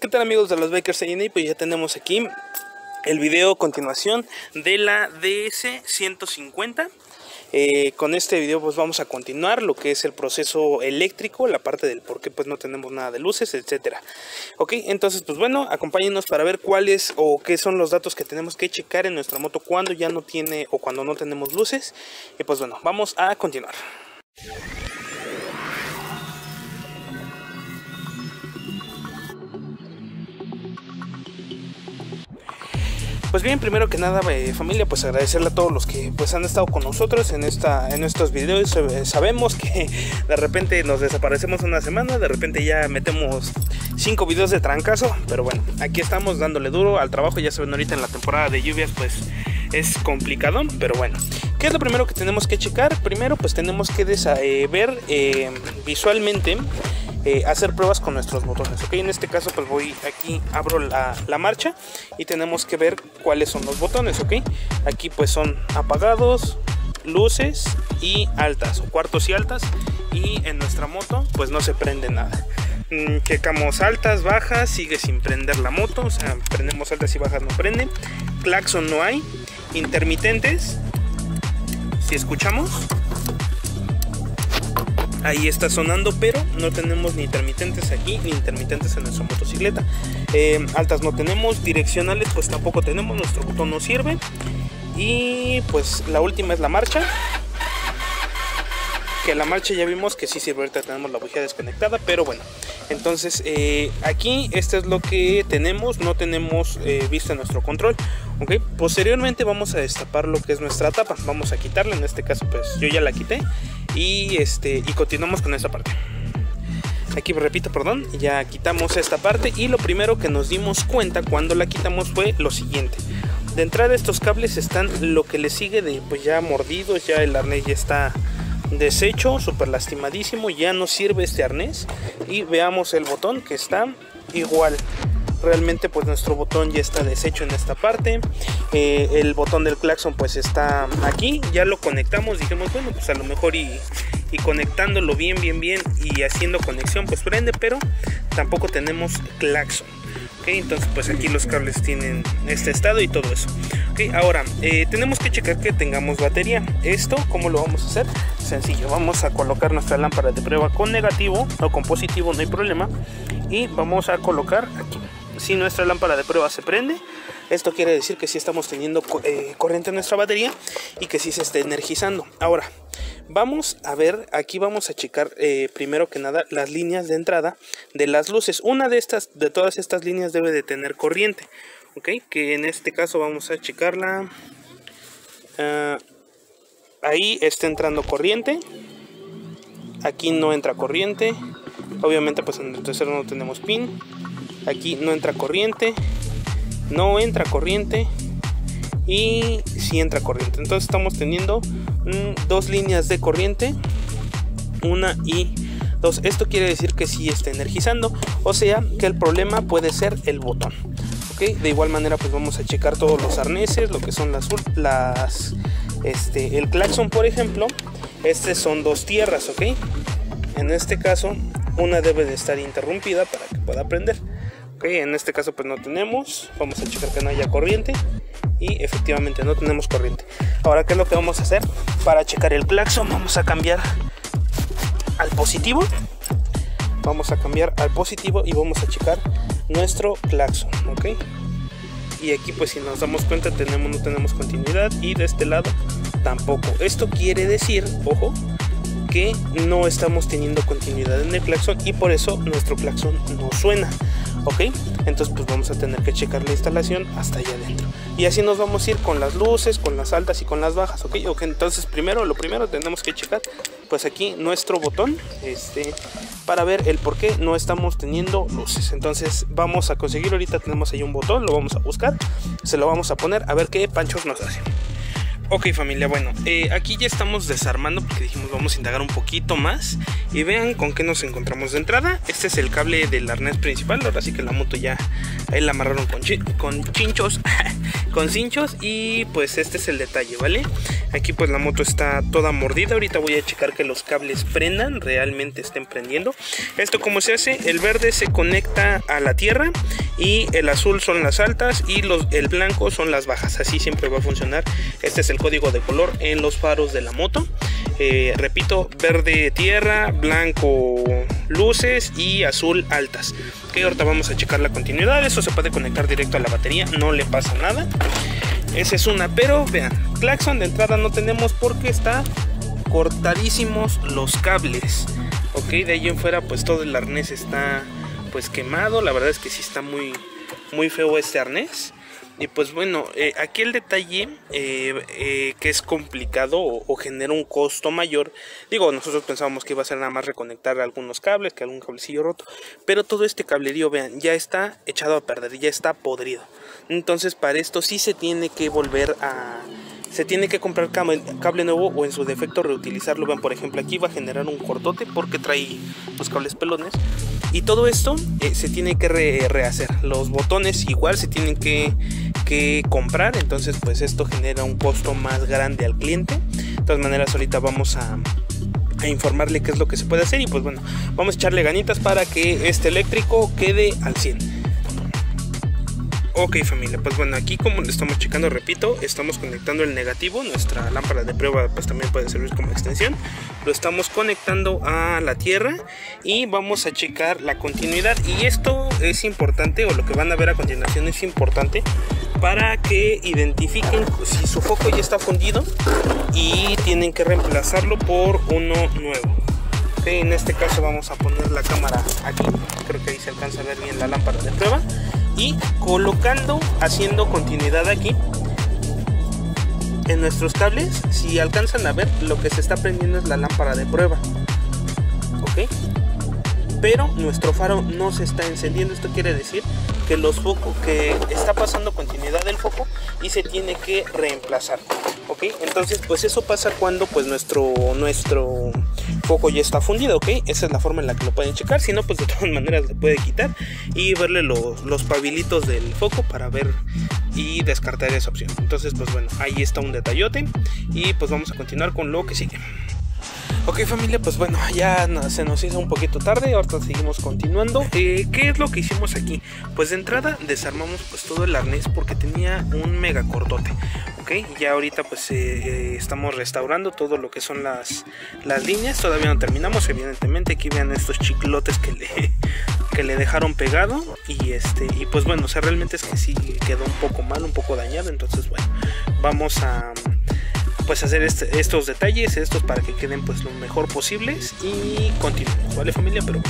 ¿Qué tal amigos de los Bakers A&A? Pues ya tenemos aquí el video continuación de la DS150 eh, con este video pues vamos a continuar lo que es el proceso eléctrico, la parte del por qué pues no tenemos nada de luces, etcétera. Ok, entonces pues bueno, acompáñenos para ver cuáles o qué son los datos que tenemos que checar en nuestra moto cuando ya no tiene o cuando no tenemos luces. Y pues bueno, vamos a continuar. Pues bien, primero que nada, eh, familia, pues agradecerle a todos los que pues han estado con nosotros en esta en estos videos. Eh, sabemos que de repente nos desaparecemos una semana, de repente ya metemos cinco videos de trancazo, pero bueno, aquí estamos dándole duro al trabajo. Ya se ven ahorita en la temporada de lluvias, pues es complicado, pero bueno. ¿Qué es lo primero que tenemos que checar? Primero, pues tenemos que eh, ver visualmente eh, hacer pruebas con nuestros botones. Ok, en este caso pues voy aquí, abro la, marcha y tenemos que ver cuáles son los botones. Ok, aquí pues son apagados, luces y altas o cuartos y altas y en nuestra moto pues no se prende nada. Mm, checamos altas, bajas, sigue sin prender la moto, o sea, prendemos altas y bajas no prende. Claxon no hay, intermitentes, si escuchamos ahí está sonando, pero no tenemos ni intermitentes aquí ni intermitentes en nuestra motocicleta. Eh, altas no tenemos, direccionales pues tampoco tenemos, nuestro botón no sirve. Y pues la última es la marcha. Que la marcha ya vimos que sí sirve, ahorita tenemos la bujía desconectada, pero bueno. Entonces eh, aquí esto es lo que tenemos, no tenemos eh, vista nuestro control. Posteriormente vamos a destapar lo que es nuestra tapa, vamos a quitarla, en este caso pues yo ya la quité y este y continuamos con esta parte. Aquí repito perdón ya quitamos esta parte y lo primero que nos dimos cuenta cuando la quitamos fue lo siguiente. De entrada estos cables están lo que le sigue de pues ya mordidos ya el arnés ya está deshecho súper lastimadísimo ya no sirve este arnés. Y veamos el botón que está igual realmente pues nuestro botón ya está deshecho en esta parte. Eh, el botón del claxon pues está aquí. Ya lo conectamos dijimos bueno pues a lo mejor y, y conectándolo bien bien bien y haciendo conexión pues prende pero tampoco tenemos claxon Okay, entonces pues aquí los cables tienen este estado y todo eso. Ahora eh, tenemos que checar que tengamos batería. Esto cómo lo vamos a hacer sencillo vamos a colocar nuestra lámpara de prueba con negativo o con positivo no hay problema. Y vamos a colocar aquí si nuestra lámpara de prueba se prende, esto quiere decir que sí estamos teniendo eh, corriente en nuestra batería y que sí se está energizando. Ahora, vamos a ver, aquí vamos a checar eh, primero que nada las líneas de entrada de las luces. Una de estas, de todas estas líneas debe de tener corriente, ok, que en este caso vamos a checarla. Ah, ahí está entrando corriente, aquí no entra corriente, obviamente pues en el tercero no tenemos pin aquí no entra corriente no entra corriente y si entra corriente. Entonces estamos teniendo mm, dos líneas de corriente una y dos. Esto quiere decir que sí está energizando o sea que el problema puede ser el botón ok de igual manera pues vamos a checar todos los arneses lo que son las las este el claxon por ejemplo. Este son dos tierras ok en este caso una debe de estar interrumpida para que pueda prender en este caso pues no tenemos. Vamos a checar que no haya corriente. Y efectivamente no tenemos corriente. Ahora qué es lo que vamos a hacer para checar el claxon vamos a cambiar al positivo. Vamos a cambiar al positivo y vamos a checar nuestro claxon ok y aquí pues si nos damos cuenta tenemos no tenemos continuidad. Y de este lado tampoco. Esto quiere decir ojo que no estamos teniendo continuidad en el claxon y por eso nuestro claxon no suena ok entonces pues vamos a tener que checar la instalación hasta allá adentro. Y así nos vamos a ir con las luces con las altas y con las bajas ok, okay entonces primero lo primero tenemos que checar pues aquí nuestro botón este para ver el por qué no estamos teniendo luces. Entonces vamos a conseguir ahorita tenemos ahí un botón lo vamos a buscar se lo vamos a poner a ver qué panchos nos hace Ok familia, bueno, eh, aquí ya estamos desarmando porque dijimos vamos a indagar un poquito más y vean con qué nos encontramos de entrada. Este es el cable del arnés principal, ahora sí que la moto ya ahí la amarraron con, con chinchos, con cinchos y pues este es el detalle, ¿vale? Aquí pues la moto está toda mordida. Ahorita voy a checar que los cables prendan, realmente estén prendiendo. Esto como se hace, el verde se conecta a la tierra y el azul son las altas y los, el blanco son las bajas. Así siempre va a funcionar. Este es el código de color en los faros de la moto. Eh, repito, verde tierra, blanco luces y azul altas. Que ahorita vamos a checar la continuidad. Eso se puede conectar directo a la batería, no le pasa nada. Esa es una, pero vean, claxon de entrada no tenemos porque está cortadísimos los cables. Ok, de ahí en fuera pues todo el arnés está pues quemado. La verdad es que sí está muy, muy feo este arnés. Y pues bueno, eh, aquí el detalle eh, eh, que es complicado o, genera un costo mayor. Digo, nosotros pensábamos que iba a ser nada más reconectar algunos cables, que algún cablecillo roto. Pero todo este cablerío, vean, ya está echado a perder, ya está podrido. Entonces para esto sí se tiene que volver a... Se tiene que comprar cable, nuevo o en su defecto reutilizarlo. Vean, por ejemplo, aquí va a generar un cortote porque trae los cables pelones. Y todo esto eh, se tiene que rehacer. Los botones igual se tienen que, que, comprar. Entonces, pues esto genera un costo más grande al cliente. De todas maneras, ahorita vamos a, a informarle qué es lo que se puede hacer. Y pues bueno, vamos a echarle ganitas para que este eléctrico quede al 100. Ok familia, pues bueno, aquí como lo estamos checando, repito, estamos conectando el negativo, nuestra lámpara de prueba pues también puede servir como extensión, lo estamos conectando a la tierra y vamos a checar la continuidad. Y esto es importante o lo que van a ver a continuación es importante para que identifiquen si su foco ya está fundido y tienen que reemplazarlo por uno nuevo. en este caso vamos a poner la cámara aquí, creo que ahí se alcanza a ver bien la lámpara de prueba y colocando, haciendo continuidad aquí en nuestros cables, si alcanzan a ver, lo que se está prendiendo es la lámpara de prueba. ¿Ok? Pero nuestro faro no se está encendiendo. Esto quiere decir que los focos, que está pasando continuidad del foco y se tiene que reemplazar. ¿Ok? Entonces, pues eso pasa cuando pues nuestro, nuestro foco ya está fundido, ¿ok? Esa es la forma en la que lo pueden checar. Si no, pues de todas maneras le puede quitar y verle los, los pabilitos del foco para ver y descartar esa opción. Entonces, pues bueno, ahí está un detallote y pues vamos a continuar con lo que sigue. Ok familia, pues bueno, ya se nos hizo un poquito tarde, ahorita seguimos continuando. Eh, ¿Qué es lo que hicimos aquí? Pues de entrada desarmamos pues todo el arnés porque tenía un mega cortote. Ok, ya ahorita pues eh, eh, estamos restaurando todo lo que son las, las líneas, todavía no terminamos evidentemente. Aquí vean estos chiclotes que le, que le dejaron pegado y este y pues bueno, o sea, realmente es que sí quedó un poco mal, un poco dañado, entonces bueno, vamos a pues hacer este, estos detalles, estos para que queden pues lo mejor posibles y continuamos, ¿vale familia? Pero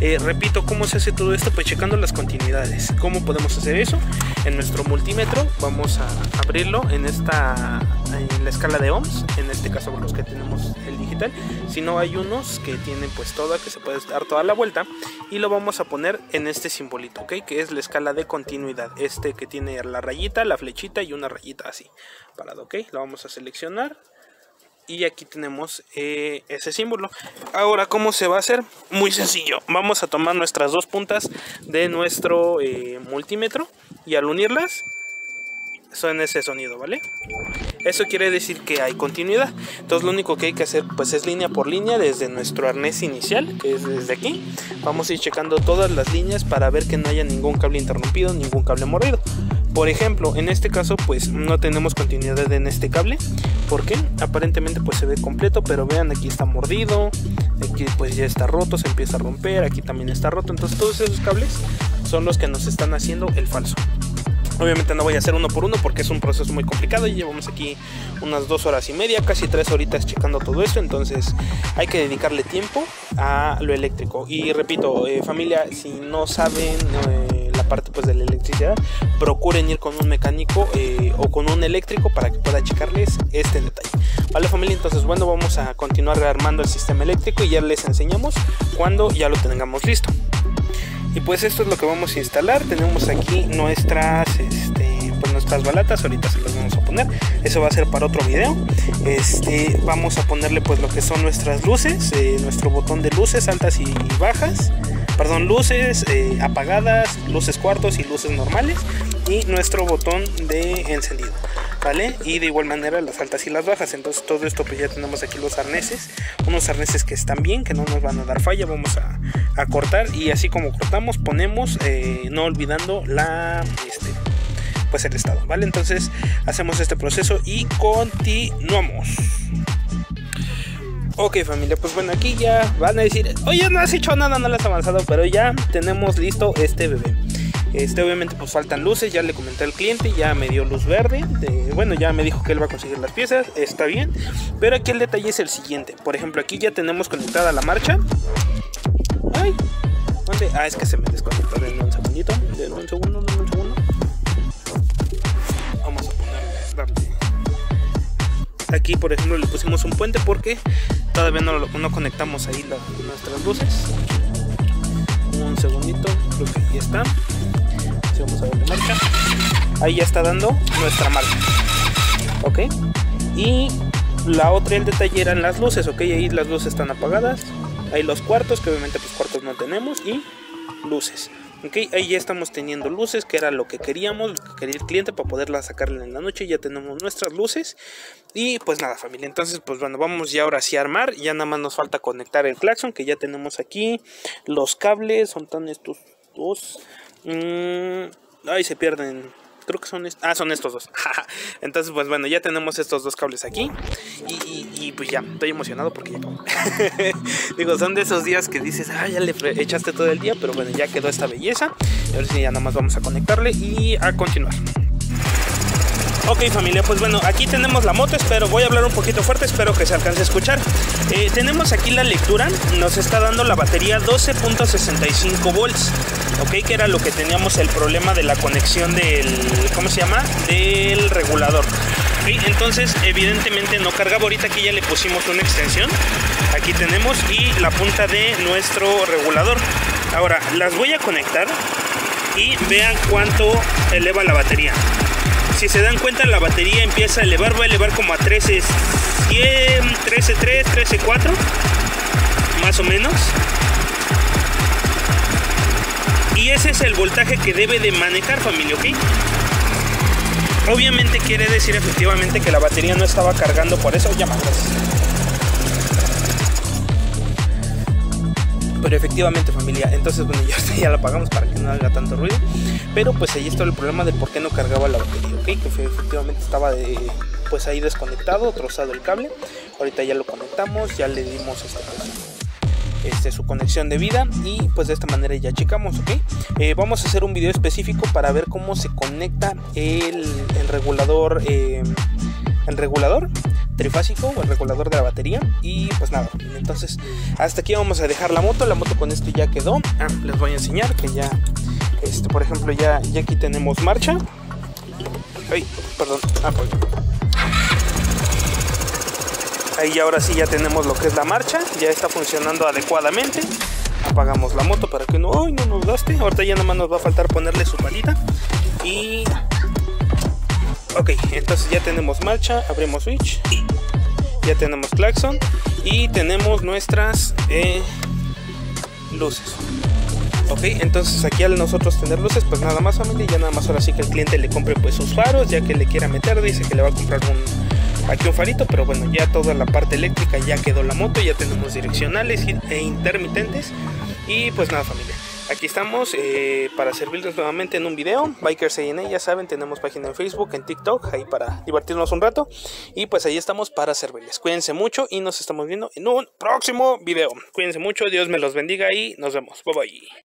eh, repito, ¿cómo se hace todo esto? Pues checando las continuidades. ¿Cómo podemos hacer eso? En nuestro multímetro vamos a abrirlo en esta, en la escala de ohms, en este caso los que tenemos el digital, si no hay unos que tienen pues toda, que se puede dar toda la vuelta y lo vamos a poner en este simbolito, ¿ok? Que es la escala de continuidad, este que tiene la rayita, la flechita y una rayita así, parado, ¿ok? Lo vamos a seleccionar y aquí tenemos eh, ese símbolo. Ahora cómo se va a hacer muy sencillo. Vamos a tomar nuestras dos puntas de nuestro eh, multímetro y al unirlas suena ese sonido vale eso quiere decir que hay continuidad entonces lo único que hay que hacer pues es línea por línea desde nuestro arnés inicial que es desde aquí vamos a ir checando todas las líneas para ver que no haya ningún cable interrumpido ningún cable mordido por ejemplo, en este caso pues no tenemos continuidad en este cable. porque Aparentemente pues se ve completo, pero vean aquí está mordido, aquí pues ya está roto, se empieza a romper, aquí también está roto. Entonces todos esos cables son los que nos están haciendo el falso. Obviamente no voy a hacer uno por uno porque es un proceso muy complicado y llevamos aquí unas dos horas y media, casi tres horitas checando todo esto, entonces hay que dedicarle tiempo a lo eléctrico. Y repito, eh, familia, si no saben... Eh, parte pues de la electricidad, procuren ir con un mecánico eh, o con un eléctrico para que pueda checarles este detalle. Vale familia, entonces bueno, vamos a continuar rearmando el sistema eléctrico y ya les enseñamos cuando ya lo tengamos listo. Y pues esto es lo que vamos a instalar. Tenemos aquí nuestras, este, pues nuestras balatas. Ahorita se las vamos a poner. Eso va a ser para otro video. Este, vamos a ponerle pues lo que son nuestras luces, eh, nuestro botón de luces altas y bajas perdón, luces eh, apagadas, luces cuartos y luces normales y nuestro botón de encendido. ¿Vale? Y de igual manera las altas y las bajas. Entonces todo esto pues ya tenemos aquí los arneses, unos arneses que están bien, que no nos van a dar falla. Vamos a, cortar y así como cortamos ponemos, eh, no olvidando la, este, pues el estado, ¿vale? Entonces hacemos este proceso y continuamos. Ok familia, pues bueno, aquí ya van a decir, oye, no has hecho nada, no lo has avanzado, pero ya tenemos listo este bebé. Este, obviamente, pues faltan luces. Ya le comenté al cliente, ya me dio luz verde. bueno, ya me dijo que él va a conseguir las piezas. Está bien. Pero aquí el detalle es el siguiente. Por ejemplo, aquí ya tenemos conectada la marcha. Ay, ¿dónde? Ah, es que se me desconectó. Denme un segundito. Denme un segundo, denme un segundo. Vamos a ponerle. Aquí, por ejemplo, le pusimos un puente porque todavía no, no conectamos ahí nuestras luces. Un segundito, creo que aquí está vamos a ver la marca. Ahí ya está dando nuestra marca. Ok. Y la otra, el detalle eran las luces, ok. Ahí las luces están apagadas. Ahí los cuartos, que obviamente pues cuartos no tenemos. Y luces. Ok, ahí ya estamos teniendo luces, que era lo que queríamos, lo que quería el cliente para poderla sacarle en la noche. Ya tenemos nuestras luces. Y pues nada, familia. Entonces, pues bueno, vamos ya ahora sí a armar. Ya nada más nos falta conectar el claxon, que ya tenemos aquí. Los cables, son tan estos dos. Mmm, ay, se pierden. Creo que son estos. Ah, son estos dos. Entonces, pues bueno, ya tenemos estos dos cables aquí. Y, pues ya, estoy emocionado porque ya Digo, son de esos días que dices, ah, ya le echaste todo el día, pero bueno, ya quedó esta belleza. Ahora sí, ya nada más vamos a conectarle y a continuar. Ok familia, pues bueno, aquí tenemos la moto, espero, voy a hablar un poquito fuerte, espero que se alcance a escuchar. Eh, tenemos aquí la lectura, nos está dando la batería 12.65 volts, ok, que era lo que teníamos el problema de la conexión del, ¿cómo se llama? Del regulador. entonces evidentemente no cargaba, ahorita aquí ya le pusimos una extensión, aquí tenemos y la punta de nuestro regulador. Ahora, las voy a conectar y vean cuánto eleva la batería si se dan cuenta la batería empieza a elevar, va a elevar como a 13, 100, 13, 3, 13, 4, más o menos. Y ese es el voltaje que debe de manejar familia, ¿ok? Obviamente quiere decir efectivamente que la batería no estaba cargando por eso, ya pero efectivamente familia. Entonces bueno ya, ya la apagamos para que no haga tanto ruido. Pero pues ahí está el problema de por qué no cargaba la batería ok que efectivamente estaba de, pues ahí desconectado trozado el cable. Ahorita ya lo conectamos ya le dimos este, pues, este, su conexión de vida y pues de esta manera ya checamos ok eh, vamos a hacer un video específico para ver cómo se conecta el, regulador eh, el regulador trifásico o el regulador de la batería y pues nada. Entonces hasta aquí vamos a dejar la moto la moto con esto ya quedó. Ah, les voy a enseñar que ya este por ejemplo ya, ya aquí tenemos marcha. Ay perdón. Ah, pues. ahí ahora sí ya tenemos lo que es la marcha ya está funcionando adecuadamente. Apagamos la moto para que no, no nos gaste ahorita ya nada más nos va a faltar ponerle su palita y ok entonces ya tenemos marcha abrimos switch. Ya tenemos claxon y tenemos nuestras eh, luces. Ok entonces aquí al nosotros tener luces pues nada más familia ya nada más ahora sí que el cliente le compre pues sus faros ya que le quiera meter dice que le va a comprar aquí un farito pero bueno ya toda la parte eléctrica ya quedó la moto ya tenemos direccionales e intermitentes. Y pues nada familia Aquí estamos eh, para servirles nuevamente en un video. Bikers A&A, ya saben, tenemos página en Facebook, en TikTok, ahí para divertirnos un rato. Y pues ahí estamos para servirles. Cuídense mucho y nos estamos viendo en un próximo video. Cuídense mucho, Dios me los bendiga y nos vemos. Bye bye.